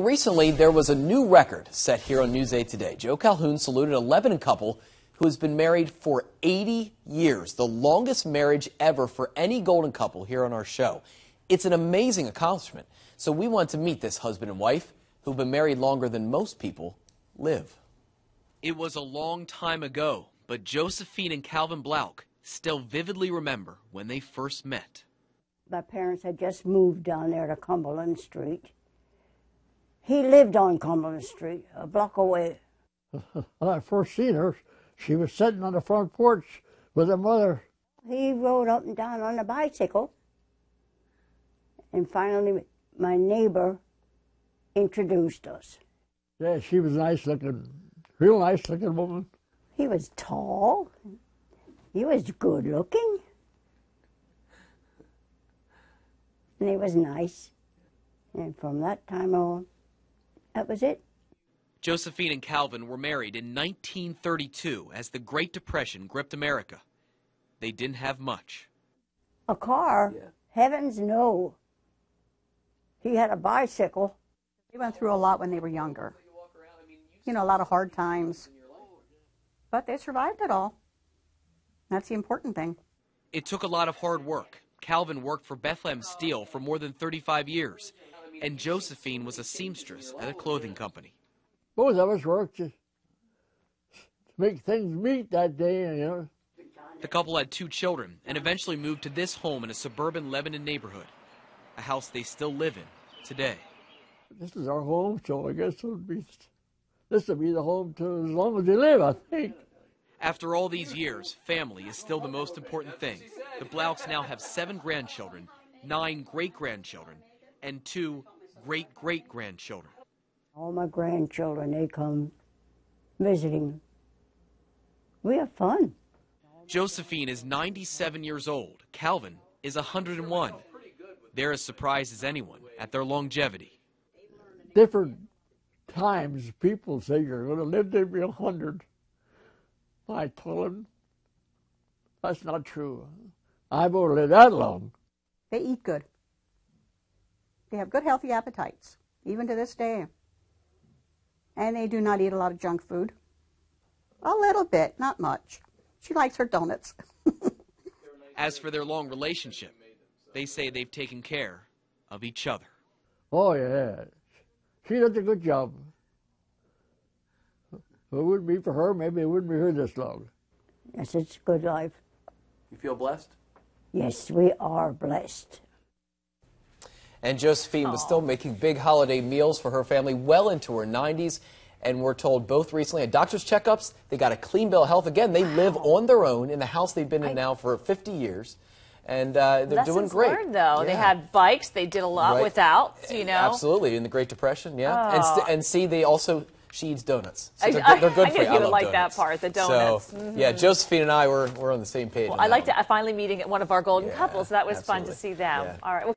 Recently, there was a new record set here on News 8 Today. Joe Calhoun saluted a Lebanon couple who has been married for 80 years, the longest marriage ever for any golden couple here on our show. It's an amazing accomplishment. So we want to meet this husband and wife who've been married longer than most people live. It was a long time ago, but Josephine and Calvin Blouch still vividly remember when they first met. My parents had just moved down there to Cumberland Street. He lived on Cumberland Street, a block away. when I first seen her, she was sitting on the front porch with her mother. He rode up and down on a bicycle. And finally, my neighbor introduced us. Yeah, she was nice looking, real nice looking woman. He was tall. He was good looking. And he was nice. And from that time on, that was it. Josephine and Calvin were married in 1932 as the Great Depression gripped America. They didn't have much. A car? Yeah. Heavens no. He had a bicycle. They went through a lot when they were younger. You know, a lot of hard times. But they survived it all. That's the important thing. It took a lot of hard work. Calvin worked for Bethlehem Steel for more than 35 years and Josephine was a seamstress at a clothing company. Both of us worked to make things meet that day, you know. The couple had two children and eventually moved to this home in a suburban Lebanon neighborhood, a house they still live in today. This is our home, so I guess it would be this will be the home to as long as we live, I think. After all these years, family is still the most important thing. The Blouches now have seven grandchildren, nine great grandchildren, and two great great grandchildren. All my grandchildren, they come visiting. We have fun. Josephine is 97 years old. Calvin is 101. They're as surprised as anyone at their longevity. Different times, people say you're going to live to be 100. I told them that's not true. I won't live that long. They eat good. They have good, healthy appetites, even to this day. And they do not eat a lot of junk food. A little bit, not much. She likes her donuts. As for their long relationship, they say they've taken care of each other. Oh, yeah. She does a good job. If it wouldn't be for her, maybe it wouldn't be here this long. Yes, it's a good life. You feel blessed? Yes, we are blessed. And Josephine Aww. was still making big holiday meals for her family well into her 90s. And we're told both recently at doctor's checkups, they got a clean bill of health. Again, they wow. live on their own in the house they've been in I, now for 50 years. And uh, they're Lessons doing great. Learned, though. Yeah. They had bikes. They did a lot right. without, you know. Absolutely. In the Great Depression, yeah. Oh. And, and see, they also she eats donuts. So they're, I, they're good I, for you. I, I like donuts. that part, the donuts. So, mm -hmm. yeah, Josephine and I were, were on the same page. Well, I liked it. I finally meeting one of our golden yeah, couples. So that was absolutely. fun to see them. Yeah. All right. Well,